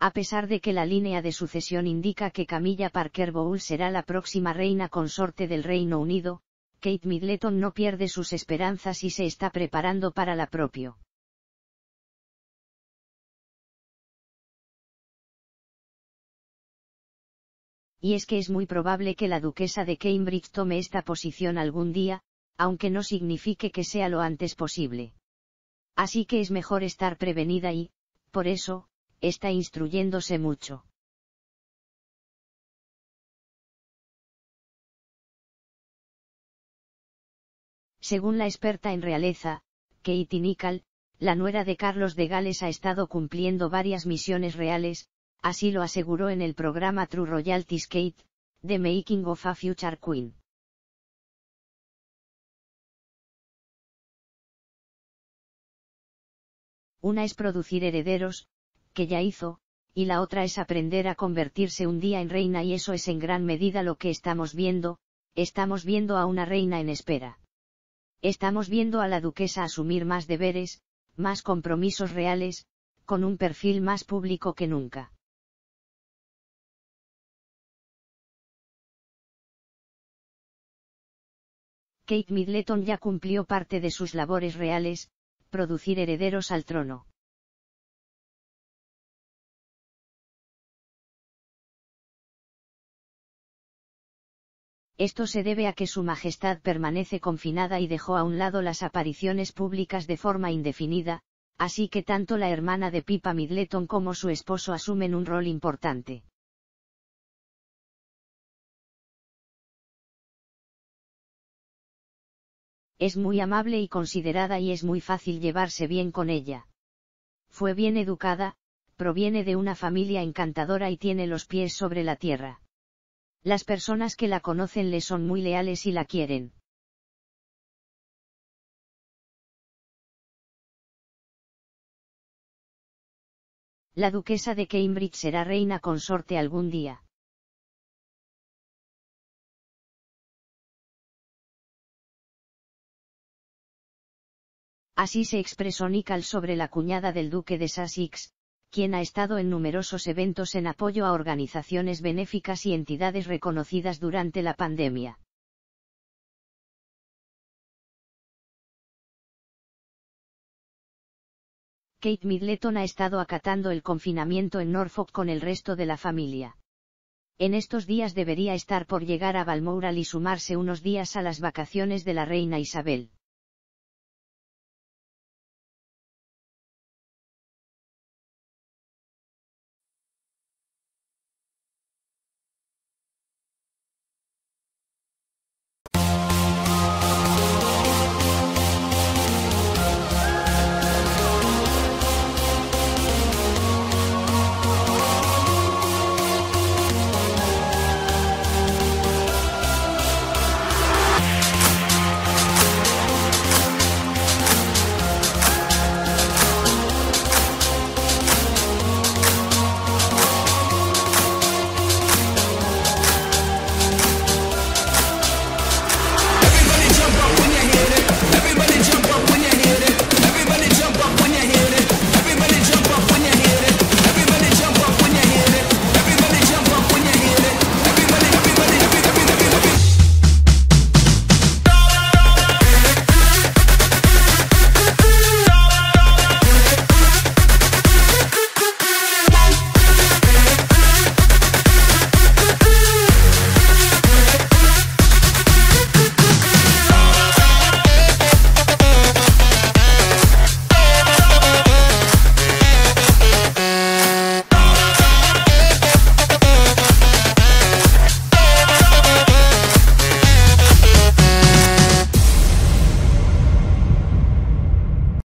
A pesar de que la línea de sucesión indica que Camilla Parker Bowles será la próxima reina consorte del Reino Unido, Kate Middleton no pierde sus esperanzas y se está preparando para la propio. Y es que es muy probable que la duquesa de Cambridge tome esta posición algún día, aunque no signifique que sea lo antes posible. Así que es mejor estar prevenida y, por eso, está instruyéndose mucho. Según la experta en realeza, Katie Nichol, la nuera de Carlos de Gales ha estado cumpliendo varias misiones reales, así lo aseguró en el programa True Royalty Skate, The Making of a Future Queen. Una es producir herederos, que ya hizo, y la otra es aprender a convertirse un día en reina y eso es en gran medida lo que estamos viendo, estamos viendo a una reina en espera. Estamos viendo a la duquesa asumir más deberes, más compromisos reales, con un perfil más público que nunca. Kate Middleton ya cumplió parte de sus labores reales, producir herederos al trono. Esto se debe a que Su Majestad permanece confinada y dejó a un lado las apariciones públicas de forma indefinida, así que tanto la hermana de Pipa Middleton como su esposo asumen un rol importante. Es muy amable y considerada y es muy fácil llevarse bien con ella. Fue bien educada, proviene de una familia encantadora y tiene los pies sobre la tierra. Las personas que la conocen le son muy leales y la quieren. La duquesa de Cambridge será reina consorte algún día. Así se expresó Nichol sobre la cuñada del duque de Sussex, quien ha estado en numerosos eventos en apoyo a organizaciones benéficas y entidades reconocidas durante la pandemia. Kate Middleton ha estado acatando el confinamiento en Norfolk con el resto de la familia. En estos días debería estar por llegar a Balmoral y sumarse unos días a las vacaciones de la reina Isabel.